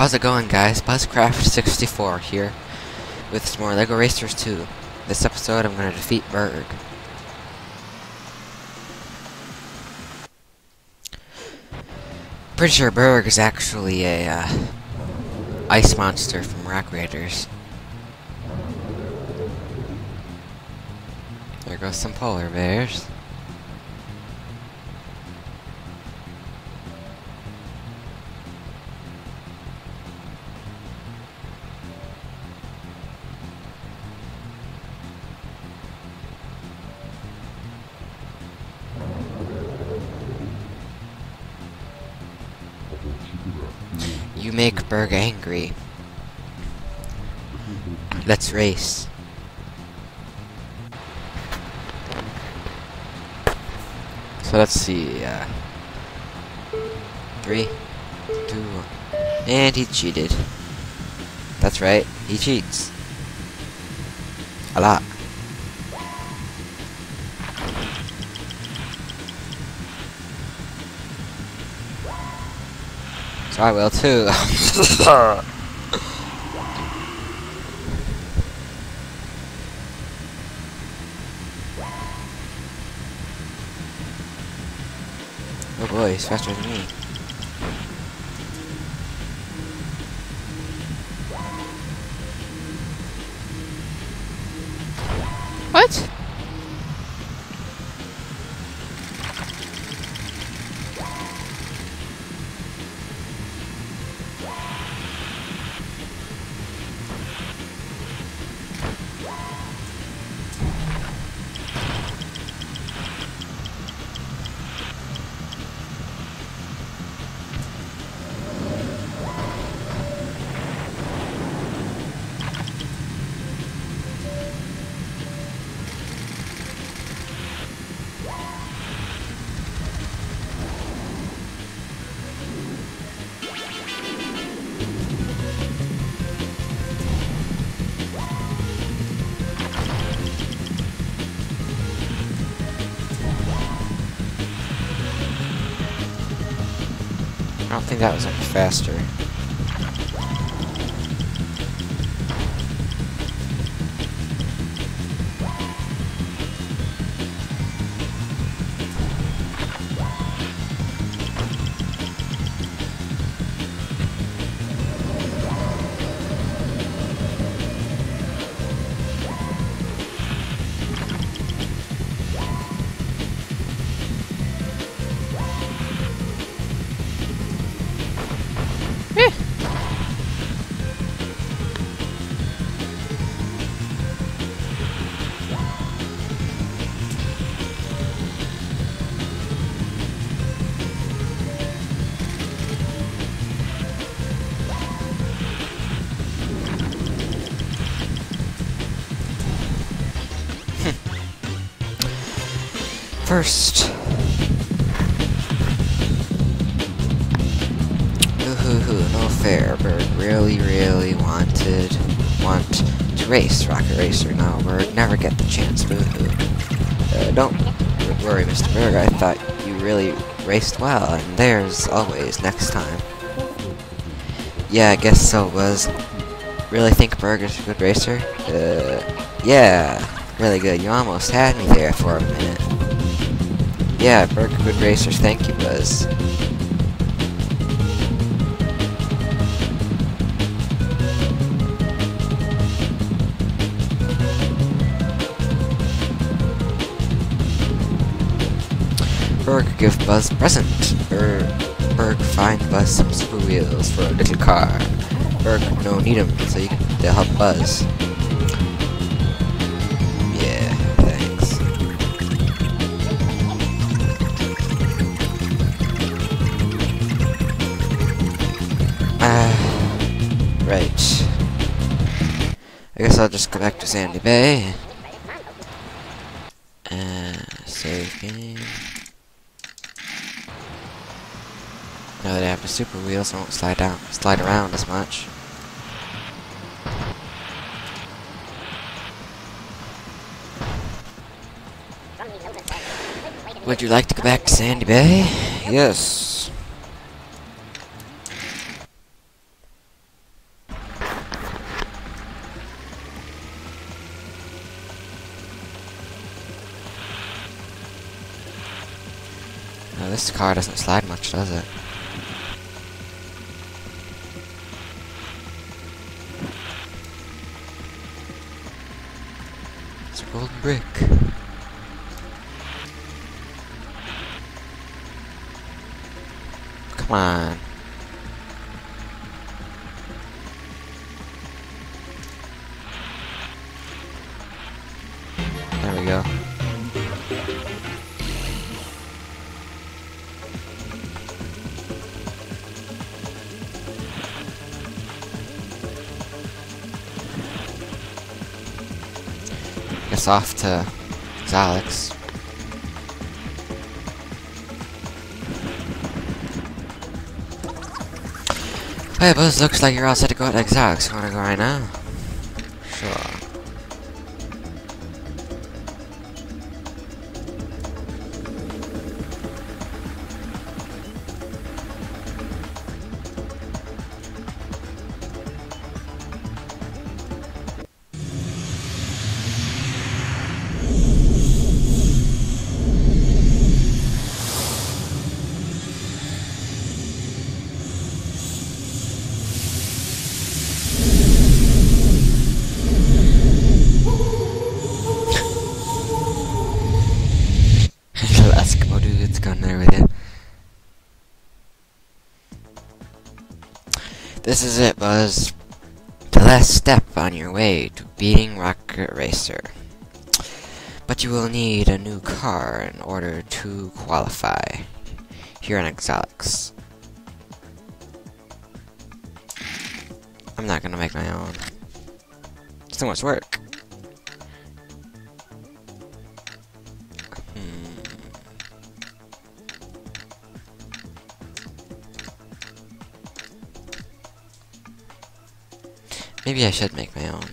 How's it going, guys? Buzzcraft64 here with some more LEGO Racers 2. This episode, I'm going to defeat Berg. Pretty sure Berg is actually a uh, ice monster from Rock Raiders. There goes some polar bears. Angry. Let's race. So let's see, uh, three, two, one. and he cheated. That's right, he cheats. A lot. I will too. oh boy, he's faster than me. Don't think that was faster. First. Hoo, no fair. Berg really, really wanted, want to race Rocket Racer. No, Berg never get the chance. Hoo. Uh, don't worry, Mr. Berg. I thought you really raced well, and there's always next time. Yeah, I guess so, Was Really think Berg is a good racer? Uh, yeah, really good. You almost had me there for a minute. Yeah, Berg good racers. Thank you, Buzz. Berg give Buzz present. Berg find Buzz some super wheels for a little car. Berg no need 'em, so you can, help Buzz. I guess I'll just go back to Sandy Bay. Uh, save game. Now that I have the super wheels, I won't slide down, slide around as much. Would you like to go back to Sandy Bay? Yes. This car doesn't slide much, does it? It's a golden brick. Come on. Off to Xalax. Hey, Buzz, looks like you're all set to go at Exotics. Wanna go right now? This is it, Buzz. The last step on your way to beating Rocket Racer. But you will need a new car in order to qualify here in Exotics. I'm not gonna make my own. Too much work. Maybe I should make my own.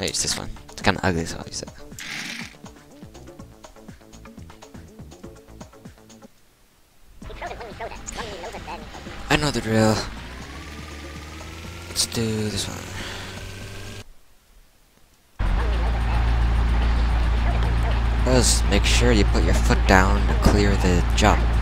Wait, it's this one. It's kinda ugly, so I'll use it. I know the drill. Let's do this one. Buzz, make sure you put your foot down to clear the jump.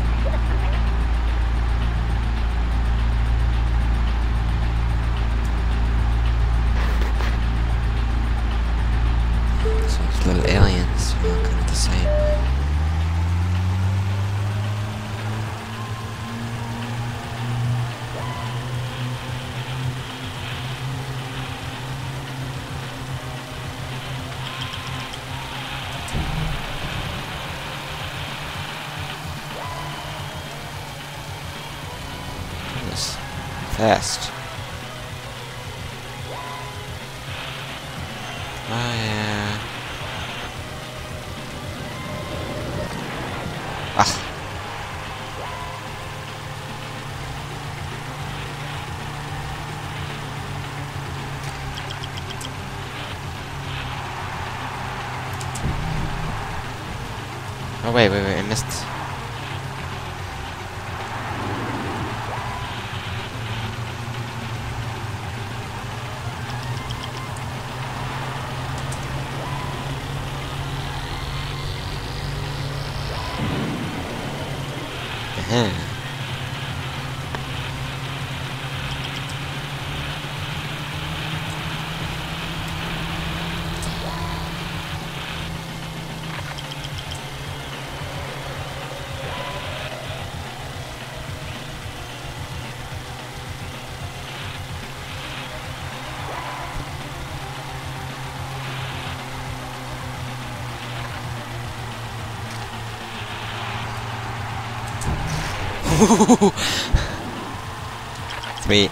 Goodness. Fast. Oh yeah. Ah. Oh wait, wait, wait, I missed. Sweet.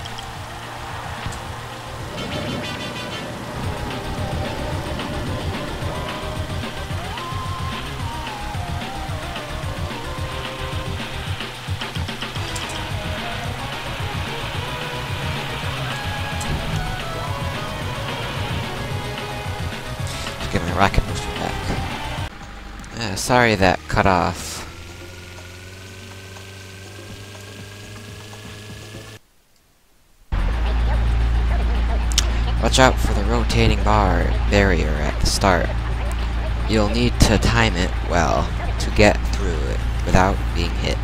Get my rocket booster back. Uh, sorry that cut off. Watch out for the rotating bar barrier at the start. You'll need to time it well to get through it without being hit.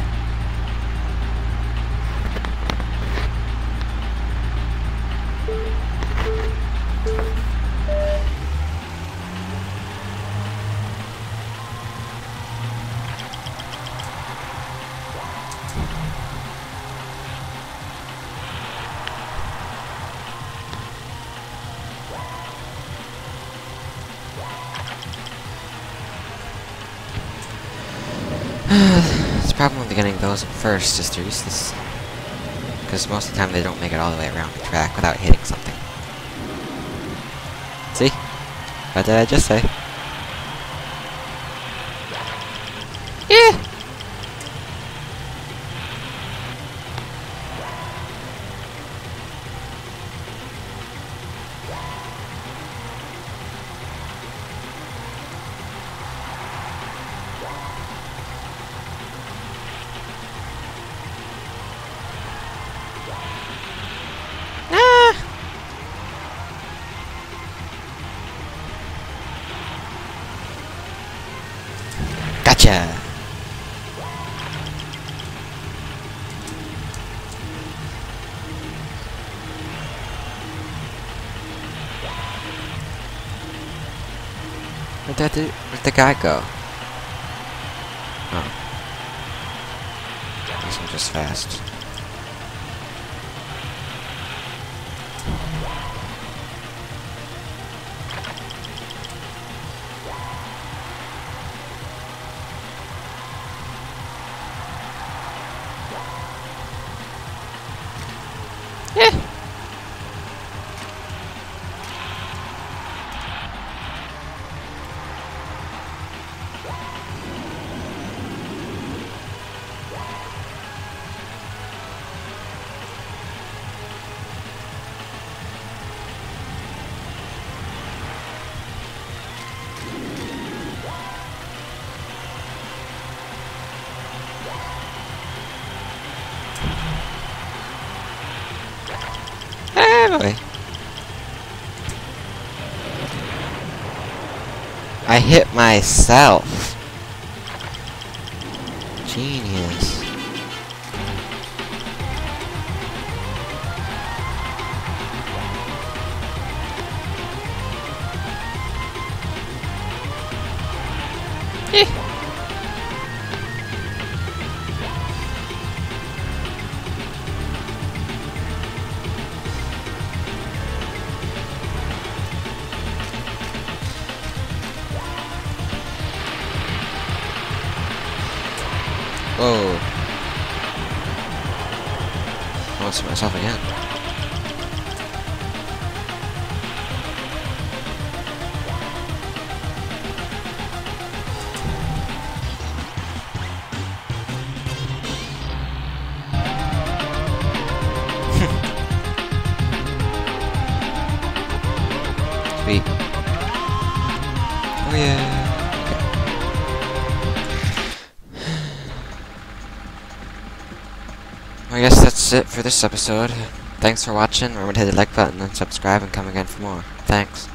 Getting those first is they're useless. Because most of the time they don't make it all the way around the track without hitting something. See? What did I just say? Ah! Where'd that where'd the guy go? Oh. This one's just fast. I hit myself. Genius. To myself again. That's it for this episode. Thanks for watching. Remember to hit the like button and subscribe and come again for more. Thanks.